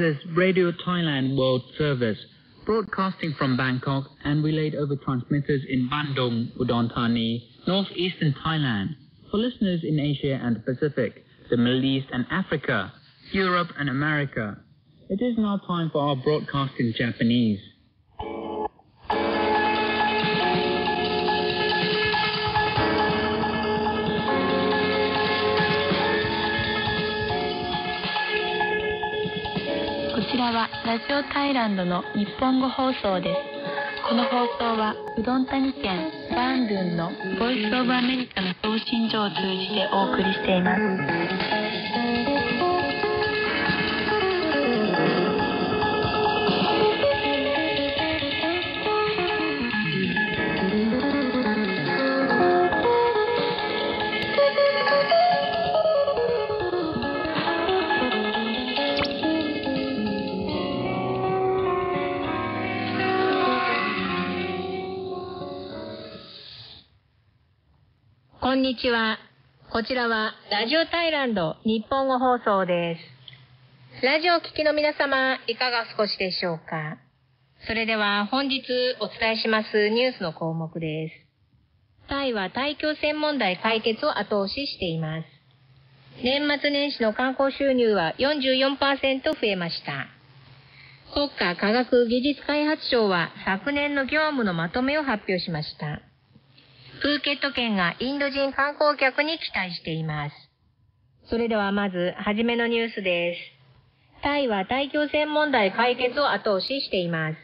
This is Radio Thailand World Service, broadcasting from Bangkok and relayed over transmitters in Bandung, Udon Thani, northeastern Thailand, for listeners in Asia and the Pacific, the Middle East and Africa, Europe and America. It is now time for our broadcast in Japanese. こちらはラジオタイランドの日本語放送です。この放送はうどん谷県バンドゥンのボイスオブアメリカの送信所を通じてお送りしています。こんにちは。こちらはラジオタイランド日本語放送です。ラジオを聴きの皆様、いかがお過ごしでしょうか？それでは本日お伝えしますニュースの項目です。タイは大気汚染問題解決を後押ししています。年末年始の観光収入は44%増えました。国家科学技術開発省は昨年の業務のまとめを発表しました。プーケット県がインド人観光客に期待しています。それではまず、はじめのニュースです。タイは大気汚染問題解決を後押ししています。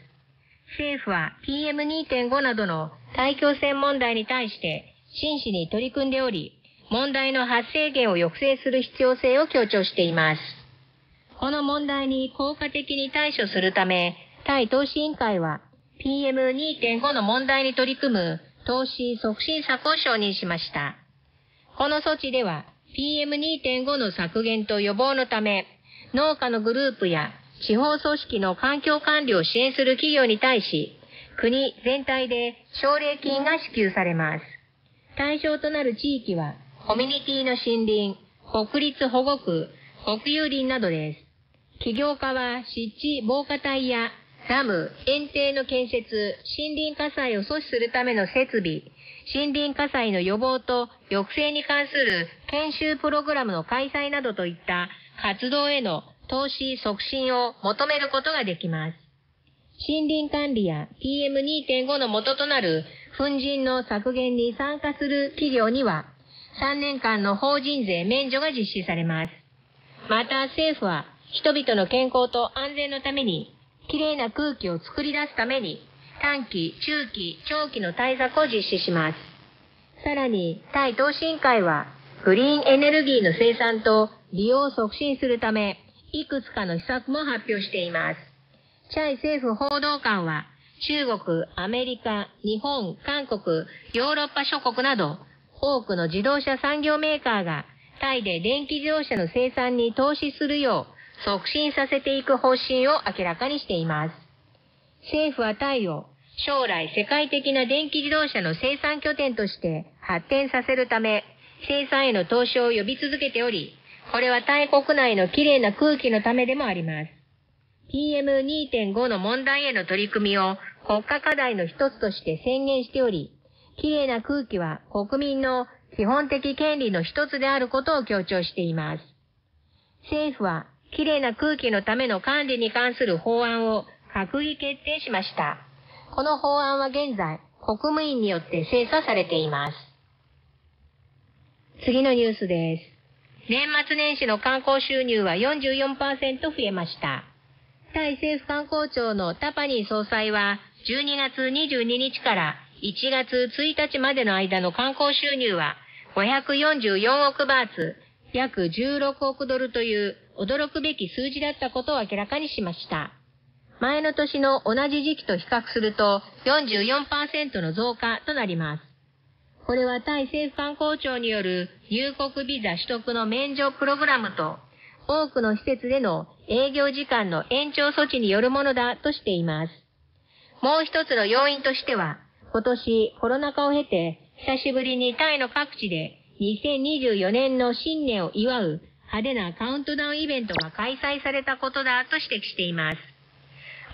政府は PM2.5 などの大気汚染問題に対して真摯に取り組んでおり、問題の発生源を抑制する必要性を強調しています。この問題に効果的に対処するため、タイ投資委員会は PM2.5 の問題に取り組む投資促進策を承認しました。この措置では PM2.5 の削減と予防のため、農家のグループや地方組織の環境管理を支援する企業に対し、国全体で奨励金が支給されます。対象となる地域は、コミュニティの森林、国立保護区、国有林などです。起業家は湿地防火帯やダム、園庭の建設、森林火災を阻止するための設備、森林火災の予防と抑制に関する研修プログラムの開催などといった活動への投資促進を求めることができます。森林管理や PM2.5 の元となる粉塵の削減に参加する企業には3年間の法人税免除が実施されます。また政府は人々の健康と安全のためにきれいな空気を作り出すために短期、中期、長期の対策を実施します。さらに、タイ投資委員会は、グリーンエネルギーの生産と利用を促進するため、いくつかの施策も発表しています。チャイ政府報道官は、中国、アメリカ、日本、韓国、ヨーロッパ諸国など、多くの自動車産業メーカーが、タイで電気自動車の生産に投資するよう、促進させていく方針を明らかにしています。政府はタイを将来世界的な電気自動車の生産拠点として発展させるため、生産への投資を呼び続けており、これはタイ国内のきれいな空気のためでもあります。PM2.5 の問題への取り組みを国家課題の一つとして宣言しており、きれいな空気は国民の基本的権利の一つであることを強調しています。政府はきれいな空気のための管理に関する法案を閣議決定しました。この法案は現在、国務院によって精査されています。次のニュースです。年末年始の観光収入は44%増えました。タイ政府観光庁のタパニー総裁は、12月22日から1月1日までの間の観光収入は、544億バーツ、約16億ドルという驚くべき数字だったことを明らかにしました。前の年の同じ時期と比較すると44%の増加となります。これはタイ政府観光庁による入国ビザ取得の免除プログラムと多くの施設での営業時間の延長措置によるものだとしています。もう一つの要因としては、今年コロナ禍を経て久しぶりにタイの各地で2024年の新年を祝う派手なカウントダウンイベントが開催されたことだと指摘しています。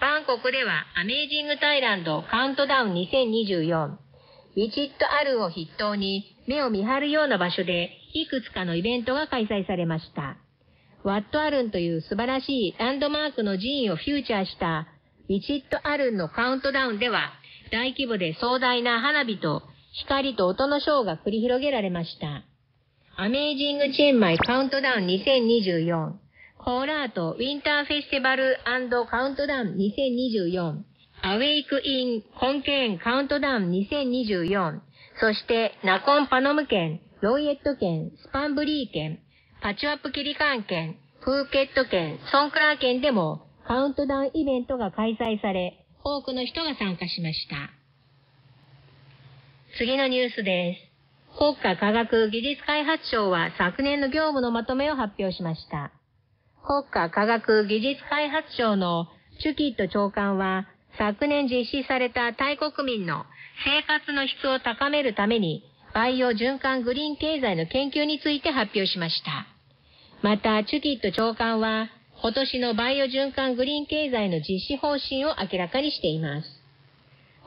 バンコクではアメージングタイランドカウントダウン2024、ウィチットアルを筆頭に目を見張るような場所でいくつかのイベントが開催されました。ワットアルンという素晴らしいランドマークの寺院をフューチャーしたウィチットアルンのカウントダウンでは大規模で壮大な花火と光と音のショーが繰り広げられました。アメージングチェンマイカウントダウン2024、コーラートウィンターフェスティバルカウントダウン2024、アウェイクインコンケーンカウントダウン2024、そしてナコンパノム県、ロイエット県、スパンブリー県、パチュアップキリカン県、プーケット県、ソンクラー県でもカウントダウンイベントが開催され、多くの人が参加しました。次のニュースです。国家科学技術開発省は昨年の業務のまとめを発表しました。国家科学技術開発省のチュキット長官は昨年実施されたタイ国民の生活の質を高めるためにバイオ循環グリーン経済の研究について発表しました。また、チュキット長官は今年のバイオ循環グリーン経済の実施方針を明らかにしています。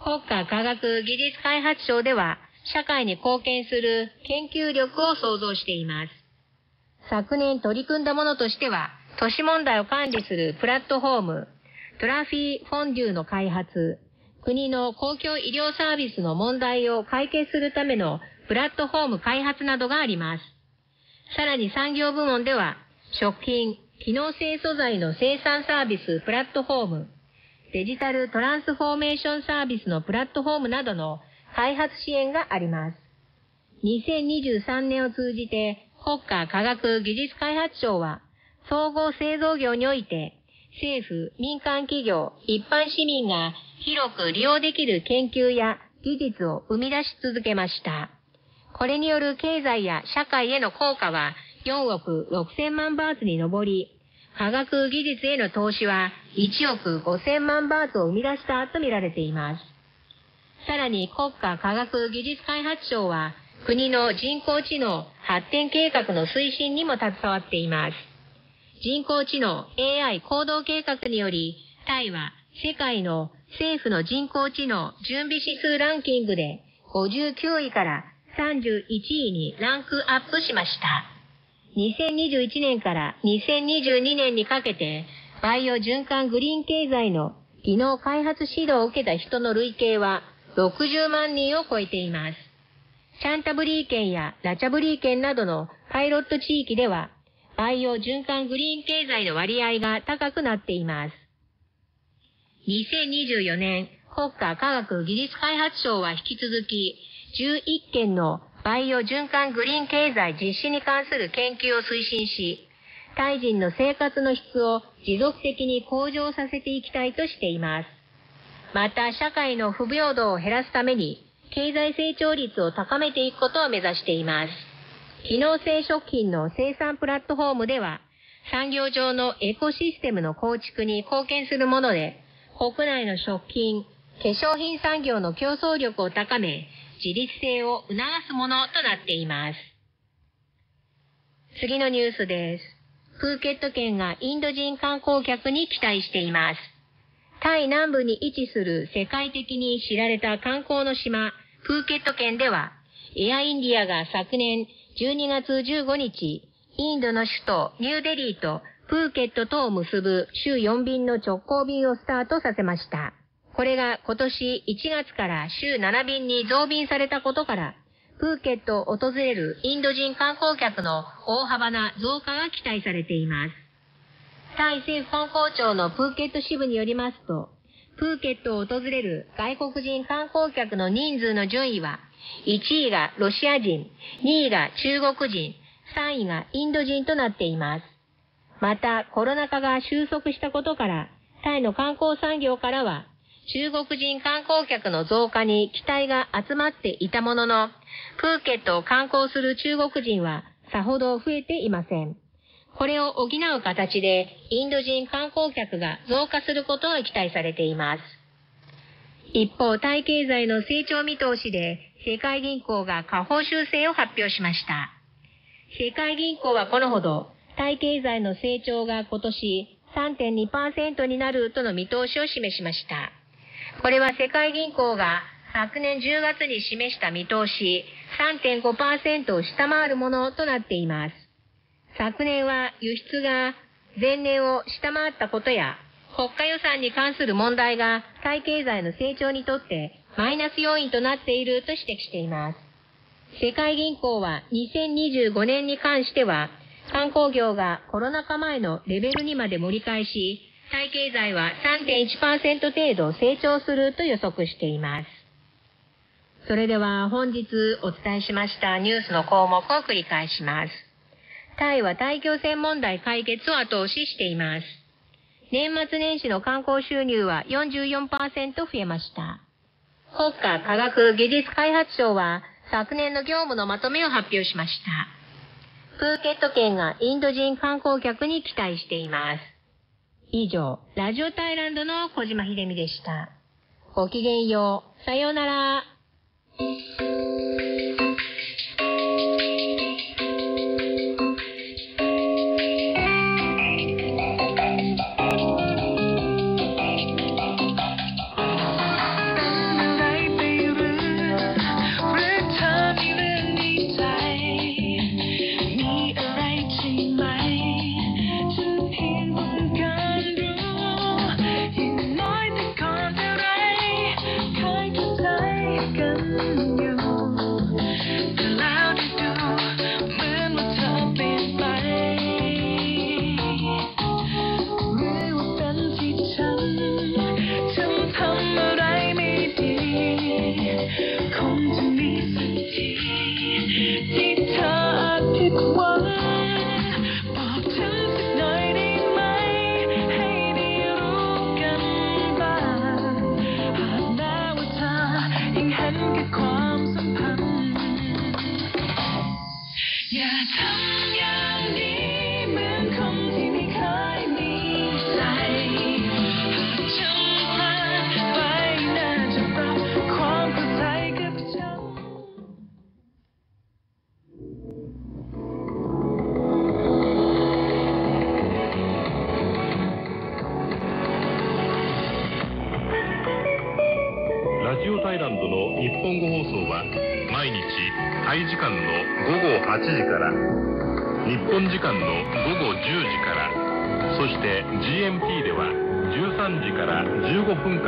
国家科学技術開発省では、社会に貢献する研究力を創造しています。昨年取り組んだものとしては、都市問題を管理するプラットフォーム、トラフィーフォンデューの開発、国の公共医療サービスの問題を解決するためのプラットフォーム開発などがあります。さらに産業部門では、食品、機能性素材の生産サービスプラットフォーム、デジタルトランスフォーメーションサービスのプラットフォームなどの開発支援があります。2023年を通じて国家科学技術開発庁は総合製造業において政府、民間企業、一般市民が広く利用できる研究や技術を生み出し続けました。これによる経済や社会への効果は4億6千万バーツに上り、科学技術への投資は1億5000万バーツを生み出したと見られています。さらに国家科学技術開発省は国の人工知能発展計画の推進にも携わっています。人工知能 AI 行動計画により、タイは世界の政府の人工知能準備指数ランキングで59位から31位にランクアップしました。2021年から2022年にかけて、バイオ循環グリーン経済の技能開発指導を受けた人の累計は60万人を超えています。シャンタブリー県やラチャブリー県などのパイロット地域では、バイオ循環グリーン経済の割合が高くなっています。2024年、国家科学技術開発省は引き続き、11件のバイオ循環グリーン経済実施に関する研究を推進し、タイ人の生活の質を持続的に向上させていきたいとしています。また、社会の不平等を減らすために、経済成長率を高めていくことを目指しています。機能性食品の生産プラットフォームでは、産業上のエコシステムの構築に貢献するもので、国内の食品、化粧品産業の競争力を高め、自立性を促すものとなっています。次のニュースです。プーケット県がインド人観光客に期待しています。タイ南部に位置する世界的に知られた観光の島、プーケット県では、エアインディアが昨年12月15日、インドの首都ニューデリーとプーケットとを結ぶ週4便の直行便をスタートさせました。これが今年1月から週7便に増便されたことから、プーケットを訪れるインド人観光客の大幅な増加が期待されています。タイ政府観光庁のプーケット支部によりますと、プーケットを訪れる外国人観光客の人数の順位は、1位がロシア人、2位が中国人、3位がインド人となっています。また、コロナ禍が収束したことから、タイの観光産業からは、中国人観光客の増加に期待が集まっていたものの、プーケットを観光する中国人はさほど増えていません。これを補う形でインド人観光客が増加することが期待されています。一方、タイ経済の成長見通しで世界銀行が下方修正を発表しました。世界銀行はこのほど、タイ経済の成長が今年3.2%になるとの見通しを示しました。これは世界銀行が昨年10月に示した見通し3.5%を下回るものとなっています。昨年は輸出が前年を下回ったことや国家予算に関する問題がタイ経済の成長にとってマイナス要因となっていると指摘しています。世界銀行は2025年に関しては観光業がコロナ禍前のレベルにまで盛り返し、タイ経済は3.1%程度成長すると予測しています。それでは本日お伝えしましたニュースの項目を繰り返します。タイは大気汚染問題解決を後押ししています。年末年始の観光収入は44%増えました。国家科学技術開発省は昨年の業務のまとめを発表しました。プーケット県がインド人観光客に期待しています。以上、ラジオタイランドの小島秀美でした。ごきげんよう。さようなら。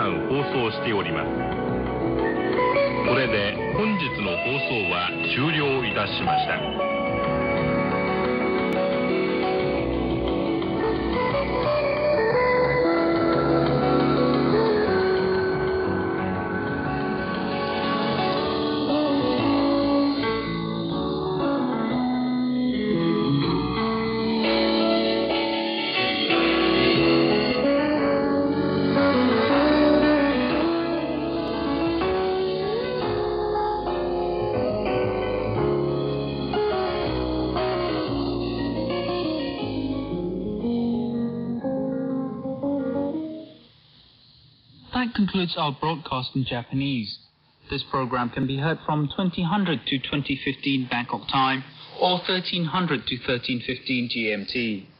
間放送しております。これで本日の放送は終了いたしました。Concludes our broadcast in Japanese. This program can be heard from 2000 to 2015 Bangkok time or 1300 to 1315 GMT.